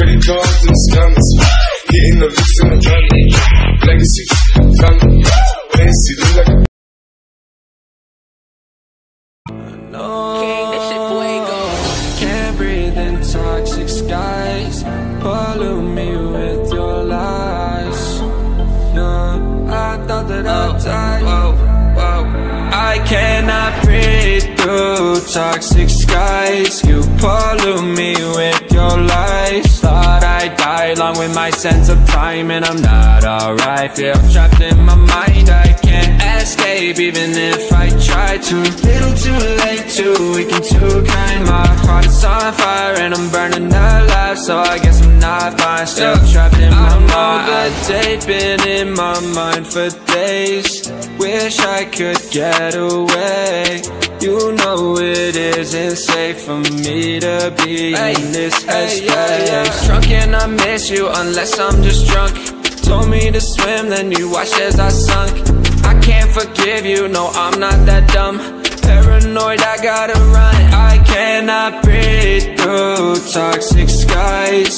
Credit cards and scams. Hitting the licks in the van. Legacy, family. Fancy, look like a No, can't breathe in toxic skies. Pollute me with your lies. No, I thought that I'd die. Whoa, whoa. I cannot breathe through toxic skies. You pollute me with your lies. Along with my sense of time, and I'm not alright. Feel trapped in my mind. I can't escape, even if I try to. Little too late, too weak and too kind. My heart is on fire, and I'm burning alive. So I guess I'm not fine. Still trapped in my mind. I know that they've been in my mind for days. Wish I could get away. You know it isn't safe for me to be in this headspace. Drunk and I miss you unless I'm just drunk. Told me to swim, then you watched as I sunk. I can't forgive you, no, I'm not that dumb. Paranoid, I gotta run. I cannot breathe through toxic skies.